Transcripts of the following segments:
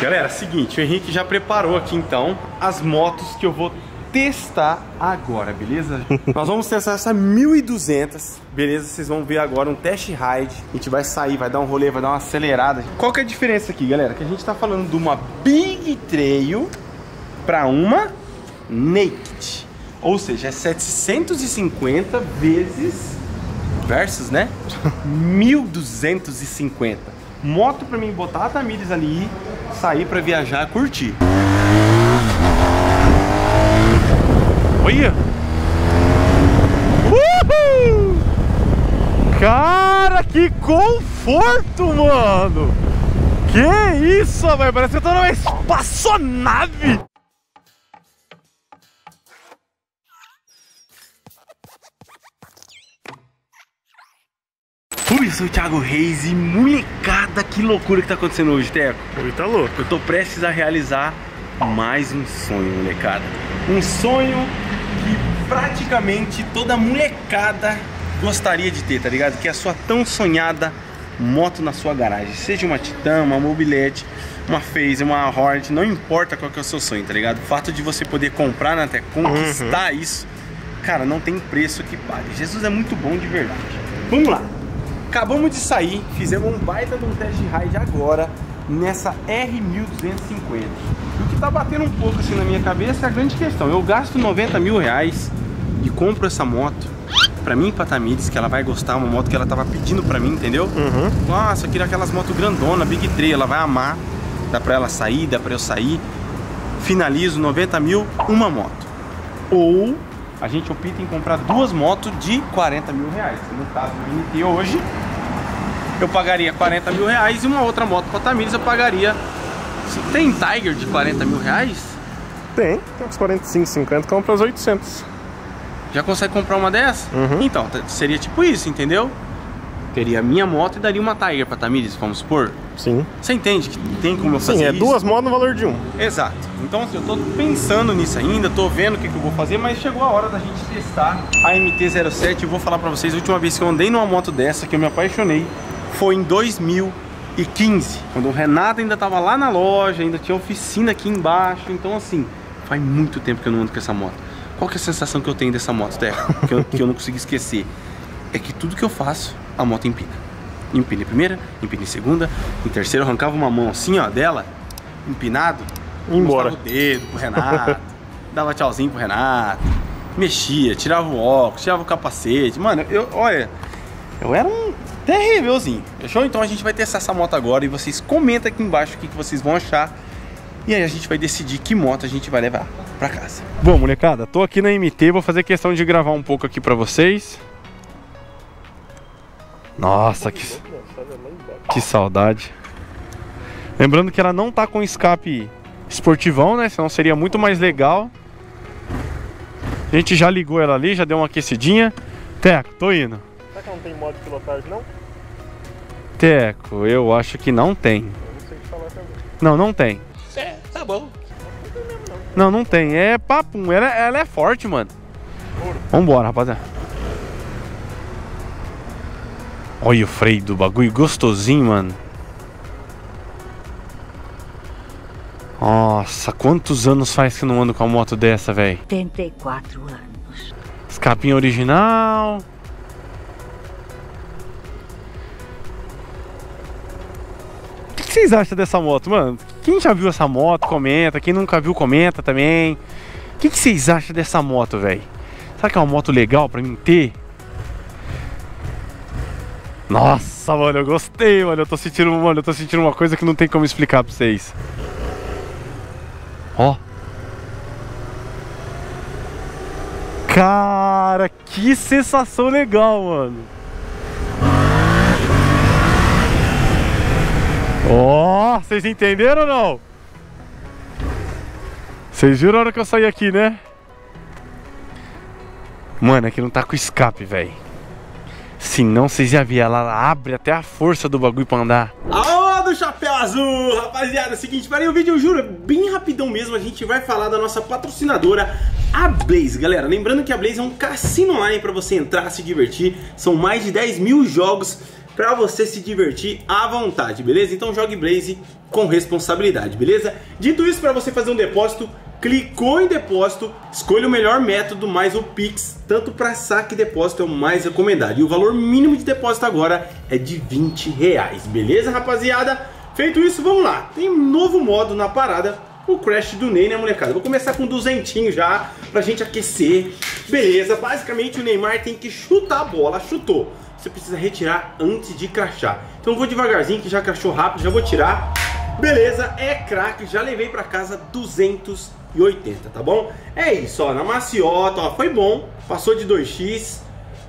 Galera, seguinte, o Henrique já preparou aqui então as motos que eu vou testar agora, beleza? Nós vamos testar essa 1200, beleza? Vocês vão ver agora um test ride. A gente vai sair, vai dar um rolê, vai dar uma acelerada. Qual que é a diferença aqui, galera? Que a gente tá falando de uma Big Trail para uma Naked. Ou seja, é 750 vezes versus, né? 1250. Moto para mim botar a Tamires ali, sair para viajar, curtir. Olha! Uhul! Cara, que conforto, mano! Que isso, velho! Parece que eu tô numa espaçonave! Eu sou o Thiago Reis e molecada, que loucura que tá acontecendo hoje, Teco. Hoje tá louco. Eu tô prestes a realizar mais um sonho, molecada. Um sonho que praticamente toda molecada gostaria de ter, tá ligado? Que é a sua tão sonhada moto na sua garagem. Seja uma Titan, uma Mobilete, uma Phase, uma Hornet, não importa qual que é o seu sonho, tá ligado? O fato de você poder comprar na Tec, conquistar uhum. isso, cara, não tem preço que pague. Jesus é muito bom de verdade. Vamos lá. Acabamos de sair, fizemos um baita de um test ride agora nessa R1250. O que tá batendo um pouco assim na minha cabeça é a grande questão. Eu gasto 90 mil reais e compro essa moto pra mim pra Tamires, que ela vai gostar, uma moto que ela tava pedindo pra mim, entendeu? Uhum. Nossa, eu queria aquelas motos grandona, Big 3, ela vai amar. Dá pra ela sair, dá pra eu sair. Finalizo 90 mil, uma moto. Ou a gente opta em comprar duas motos de 40 mil reais. No caso do NT hoje, eu pagaria 40 mil reais e uma outra moto para Tamires eu pagaria. Tem Tiger de 40 mil reais? Tem, tem uns 45, 50, compra as 800. Já consegue comprar uma dessa? Uhum. Então, seria tipo isso, entendeu? Teria a minha moto e daria uma Tiger pra Tamires, vamos supor? Sim. Você entende que tem como eu fazer Sim, é isso? duas motos no valor de um. Exato. Então assim, eu tô pensando nisso ainda, tô vendo o que, que eu vou fazer, mas chegou a hora da gente testar a MT-07 eu vou falar pra vocês, a última vez que eu andei numa moto dessa, que eu me apaixonei, foi em 2015, quando o Renato ainda tava lá na loja, ainda tinha oficina aqui embaixo, então assim, faz muito tempo que eu não ando com essa moto. Qual que é a sensação que eu tenho dessa moto, Té? Que eu, que eu não consegui esquecer? É que tudo que eu faço, a moto empina empina em primeira, empina em segunda, em terceira eu arrancava uma mão assim, ó, dela, empinado, embora o dedo pro Renato, dava tchauzinho pro Renato, mexia, tirava o óculos, tirava o capacete, mano, eu, olha, eu era um terrívelzinho, fechou? Então a gente vai testar essa moto agora e vocês comentam aqui embaixo o que, que vocês vão achar e aí a gente vai decidir que moto a gente vai levar pra casa. Bom, molecada, tô aqui na MT, vou fazer questão de gravar um pouco aqui pra vocês. Nossa, que, que saudade. Lembrando que ela não tá com escape esportivão, né? Senão seria muito mais legal. A gente já ligou ela ali, já deu uma aquecidinha. Teco, tô indo. Será que não tem modo de pilotagem, não? Teco, eu acho que não tem. Eu não sei falar também. Não, não tem. É, tá bom. Não, não tem. É papum. Ela, ela é forte, mano. Vambora, rapaziada. Olha o freio do bagulho, gostosinho, mano. Nossa, quantos anos faz que eu não ando com uma moto dessa, velho? 84 anos. Escapinha original. O que, que vocês acham dessa moto, mano? Quem já viu essa moto, comenta. Quem nunca viu, comenta também. O que, que vocês acham dessa moto, velho? Será que é uma moto legal pra mim ter? Nossa, mano, eu gostei, mano. Eu tô sentindo, mano, eu tô sentindo uma coisa que não tem como explicar pra vocês. Ó. Cara, que sensação legal, mano. Ó, vocês entenderam ou não? Vocês viram a hora que eu saí aqui, né? Mano, aqui não tá com escape, velho. Se não, vocês já viram, ela abre até a força do bagulho pra andar. Aô, do Chapéu Azul! Rapaziada, é o seguinte, parei o vídeo, eu juro, bem rapidão mesmo, a gente vai falar da nossa patrocinadora, a Blaze. Galera, lembrando que a Blaze é um cassino online pra você entrar, se divertir, são mais de 10 mil jogos para você se divertir à vontade, beleza? Então jogue Blaze com responsabilidade, beleza? Dito isso, para você fazer um depósito, clicou em depósito, escolha o melhor método mais o Pix, tanto para saque e depósito é o mais recomendado. E o valor mínimo de depósito agora é de 20 reais, beleza, rapaziada? Feito isso, vamos lá. Tem um novo modo na parada, o Crash do Ney, né, molecada? Vou começar com duzentinho já, pra gente aquecer. Beleza, basicamente o Neymar tem que chutar a bola, chutou. Você precisa retirar antes de crachar. Então vou devagarzinho, que já crachou rápido, já vou tirar. Beleza, é craque, já levei pra casa 280, tá bom? É isso, ó, na maciota, ó, foi bom, passou de 2x,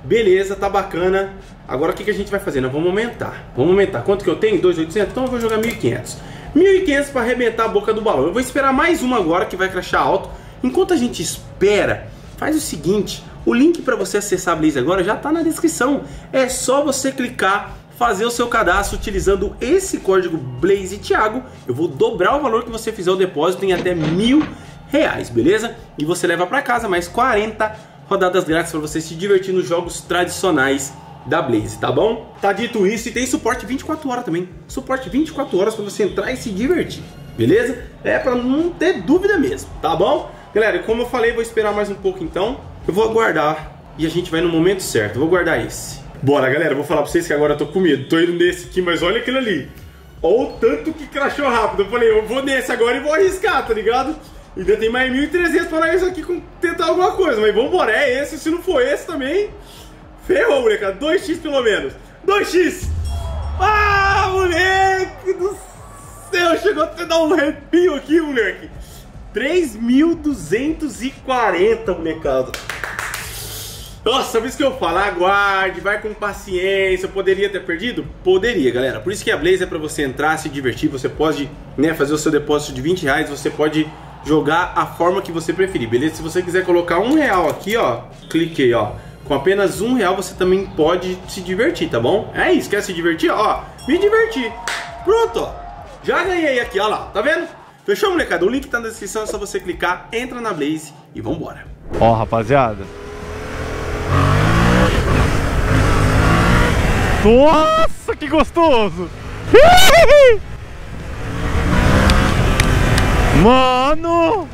beleza, tá bacana. Agora o que, que a gente vai fazer? Nós vamos aumentar, vamos aumentar. Quanto que eu tenho? 2.800? Então eu vou jogar 1.500. 1.500 para arrebentar a boca do balão. Eu vou esperar mais uma agora que vai crachar alto. Enquanto a gente espera, faz o seguinte, o link para você acessar a Blaze agora já está na descrição. É só você clicar fazer o seu cadastro utilizando esse código Blaze Thiago. Eu vou dobrar o valor que você fizer o depósito em até mil reais, beleza? E você leva para casa mais 40 rodadas grátis para você se divertir nos jogos tradicionais da Blaze, tá bom? Tá dito isso e tem suporte 24 horas também. Suporte 24 horas para você entrar e se divertir, beleza? É para não ter dúvida mesmo, tá bom? Galera, como eu falei, vou esperar mais um pouco então. Eu vou aguardar e a gente vai no momento certo. Eu vou guardar esse. Bora, galera, vou falar pra vocês que agora eu tô com medo. Tô indo nesse aqui, mas olha aquele ali. Olha o tanto que crachou rápido. Eu falei, eu vou nesse agora e vou arriscar, tá ligado? Ainda tem mais 1.300 para isso aqui com tentar alguma coisa. Mas vambora, é esse. Se não for esse também, ferrou, moleque. 2x pelo menos. 2x! Ah, moleque do céu! Chegou até dar um arrepio aqui, moleque. 3.240, molecada. Nossa, por isso que eu falo, aguarde, vai com paciência. Eu poderia ter perdido? Poderia, galera. Por isso que a Blaze é pra você entrar, se divertir. Você pode né, fazer o seu depósito de 20 reais. Você pode jogar a forma que você preferir, beleza? Se você quiser colocar um real aqui, ó, cliquei, ó. Com apenas um real você também pode se divertir, tá bom? É isso, quer se divertir? Ó, me divertir. Pronto, ó. Já ganhei aqui, ó lá, tá vendo? Fechou, molecada? O link tá na descrição, é só você clicar, entra na Blaze e vambora. Ó, rapaziada. Nossa, que gostoso! Mano!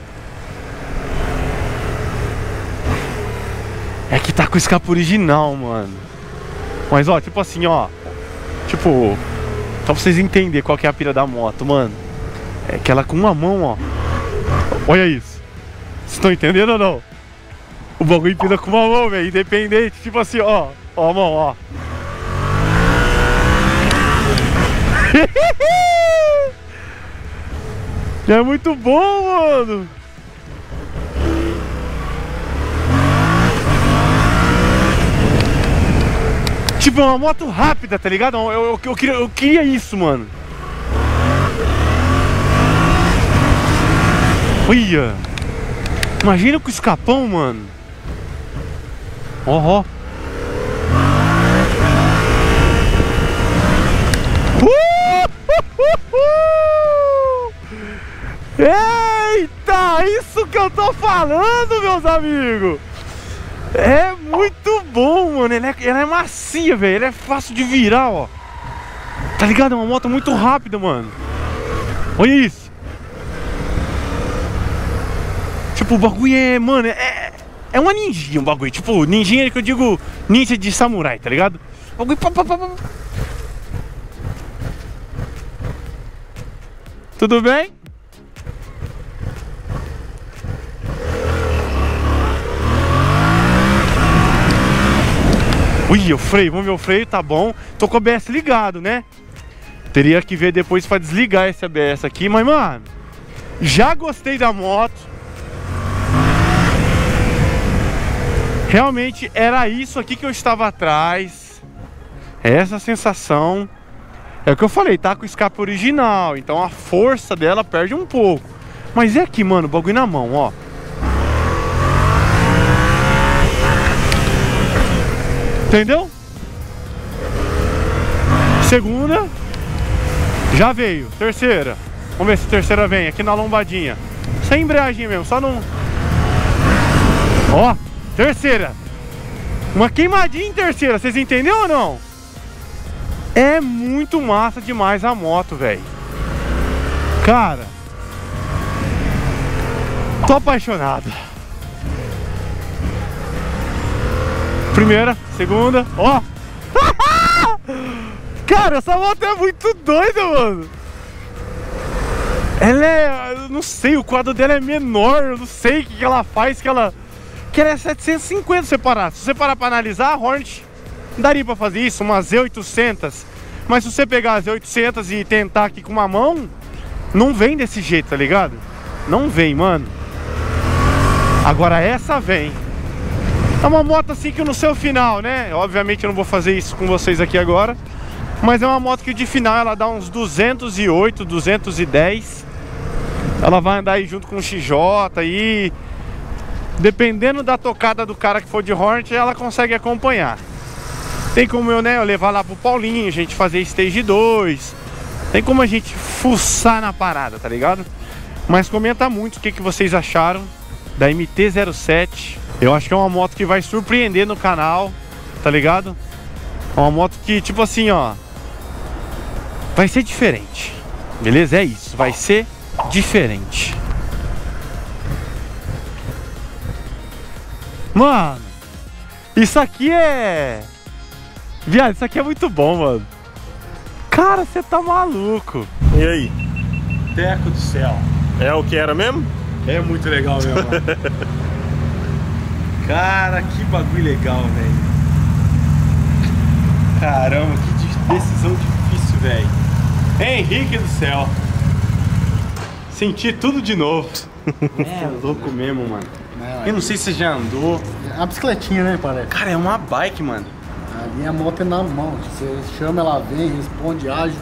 É que tá com o escape original, mano. Mas ó, tipo assim, ó. Tipo, só pra vocês entenderem qual que é a pira da moto, mano. É que ela com uma mão, ó. Olha isso. Vocês estão entendendo ou não? O bagulho pira com uma mão, velho. Independente. Tipo assim, ó. Ó a mão, ó. é muito bom, mano. Tipo, é uma moto rápida, tá ligado? Eu, eu, eu, queria, eu queria isso, mano. Olha! Imagina com o escapão, mano. Ó, ó. Eita, isso que eu tô falando, meus amigos. É muito bom, mano. Ela é, ela é macia, velho. Ela é fácil de virar, ó. Tá ligado? É uma moto muito rápida, mano. Olha isso. Tipo, o bagulho é, mano, é, é uma ninjinha, um bagulho. Tipo, ninjinha que eu digo ninja de samurai, tá ligado? O bagulho. Pá, pá, pá, pá. Tudo bem? Ui, o freio, vamos ver o freio, tá bom. Tô com o ABS ligado, né? Teria que ver depois pra desligar esse ABS aqui, mas mano, já gostei da moto. Realmente era isso aqui que eu estava atrás. Essa sensação. É o que eu falei, tá com o escape original, então a força dela perde um pouco. Mas é aqui, mano, o bagulho na mão, ó. Entendeu? Segunda. Já veio. Terceira. Vamos ver se terceira vem. Aqui na lombadinha. Sem embreagem mesmo, só não... Ó, terceira. Uma queimadinha em terceira, vocês entenderam ou não? É muito massa demais a moto, velho. Cara, tô apaixonado. Primeira, segunda, ó. Cara, essa moto é muito doida, mano. Ela é. Eu não sei, o quadro dela é menor. Eu não sei o que, ela faz. Que ela. Que ela é 750 separar. Se você parar pra analisar, a Hornet daria pra fazer isso, uma Z800. Mas se você pegar a Z800 e tentar aqui com uma mão, não vem desse jeito, tá ligado? Não vem, mano. Agora essa vem. É uma moto assim que no seu final, né? Obviamente eu não vou fazer isso com vocês aqui agora. Mas é uma moto que de final ela dá uns 208, 210. Ela vai andar aí junto com o XJ e dependendo da tocada do cara que for de Hornet, ela consegue acompanhar. Tem como eu, né, eu levar lá pro Paulinho, a gente fazer stage 2. Tem como a gente fuçar na parada, tá ligado? Mas comenta muito o que, que vocês acharam da MT-07. Eu acho que é uma moto que vai surpreender no canal, tá ligado? É uma moto que, tipo assim, ó, vai ser diferente. Beleza? É isso, vai ser diferente. Mano, isso aqui é. Viado, isso aqui é muito bom, mano. Cara, você tá maluco. E aí? Teco do céu. É o que era mesmo? É muito legal mesmo. Cara, que bagulho legal, velho. Caramba, que de- decisão difícil, velho. Henrique do céu. Senti tudo de novo. É louco mesmo, mano. Eu não sei se você já andou. É a bicicletinha, né, parece? Cara, é uma bike, mano. A minha moto é na mão. Você chama, ela vem, responde ágil.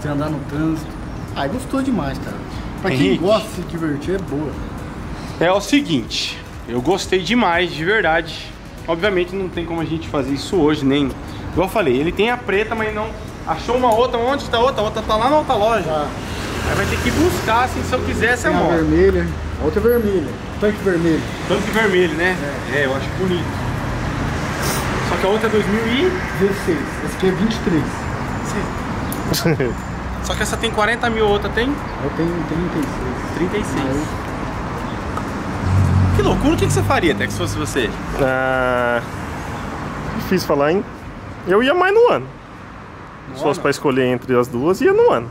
Você andar no trânsito. Aí gostou demais, cara. Pra quem Henrique. gosta de se divertir, é boa. É o seguinte, eu gostei demais, de verdade. Obviamente não tem como a gente fazer isso hoje, nem. Igual eu falei, ele tem a preta, mas não. Achou uma outra, onde está a outra? A outra tá lá na outra loja. Tá. Aí vai ter que buscar, assim, se eu quisesse a moto. vermelha, a outra é vermelha. Tanque vermelho. Tanto vermelho, né? É. eu acho bonito. Só que a outra é 2000 e... 16. Esse aqui é 23. Só que essa tem 40 mil, a outra tem Eu tenho 36. 36. Aí, Que loucura, o que, que você faria, até que se fosse você? Ah, difícil falar, hein? Eu ia mais no ano. Se fosse pra escolher entre as duas, ia no ano.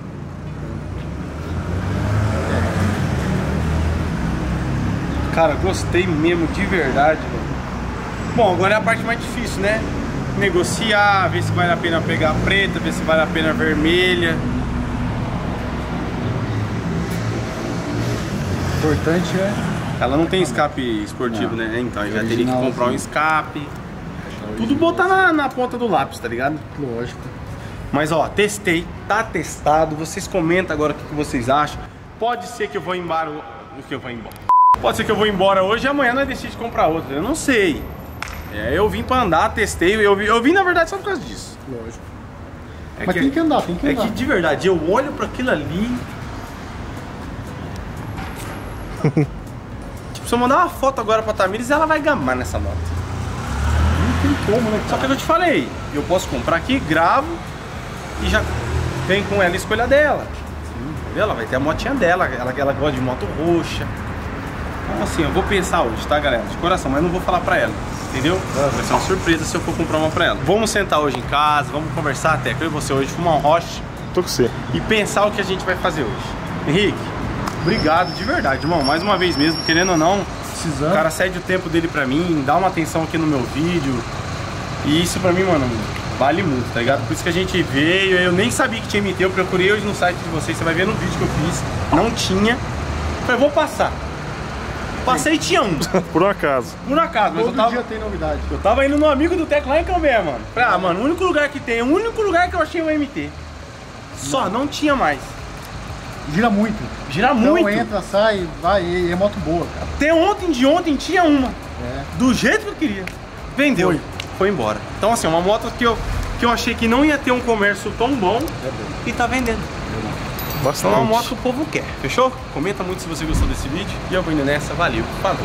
Cara, gostei mesmo, de verdade, velho. Bom, agora é a parte mais difícil, né? Negociar, ver se vale a pena pegar a preta, ver se vale a pena a vermelha. importante é. Ela não tem escape esportivo, Não. né? Então, já teria que comprar um escape. Tudo botar na, na ponta do lápis, tá ligado? Lógico. Mas ó, testei, tá testado. Vocês comentam agora o que, que vocês acham. Pode ser que eu vou embora. O que eu vou embora? Pode ser que eu vou embora hoje e amanhã nós decidimos comprar outra. Eu não sei. É, eu vim pra andar, testei. Eu vim, eu vim na verdade só por causa disso. Lógico. É Mas tem que andar, tem que É andar. que de verdade, eu olho pra aquilo ali. se eu mandar uma foto agora pra Tamires, ela vai gamar nessa moto. Não tem como, né? Só que eu te falei, eu posso comprar aqui, gravo e já vem com ela a escolha dela. Entendeu? Ela vai ter a motinha dela, ela, ela gosta de moto roxa. Então assim, eu vou pensar hoje, tá galera? De coração, mas não vou falar pra ela. Entendeu? Vai ser uma surpresa se eu for comprar uma pra ela. Vamos sentar hoje em casa, vamos conversar até eu e você hoje, fumar um roche Tô com você. e pensar o que a gente vai fazer hoje. Henrique, obrigado de verdade, irmão. Mais uma vez mesmo, querendo ou não, Precisando. o cara cede o tempo dele pra mim, dá uma atenção aqui no meu vídeo. E isso pra mim, mano, vale muito, tá ligado? Por isso que a gente veio, eu nem sabia que tinha MT, eu procurei hoje no site de vocês, você vai ver no vídeo que eu fiz, não tinha. Falei, vou passar. Passei e tinha um, Por um acaso. por acaso, mas eu Todo tava, dia tem novidade. eu tava indo no amigo do Tec lá em Cambé, mano. Falei, ah, mano, o único lugar que tem, o único lugar que eu achei o MT. Só, não tinha mais. Gira muito. Gira Então muito. entra, sai, vai, e é moto boa, cara. Até ontem de ontem tinha uma. É. Do jeito que eu queria. Vendeu. Foi. Foi, embora. Então assim, uma moto que eu, que eu achei que não ia ter um comércio tão bom É e tá vendendo. Então Bastante. é uma moto que o povo quer. Fechou? Comenta muito se você gostou desse vídeo. E eu vou indo nessa. Valeu. Falou.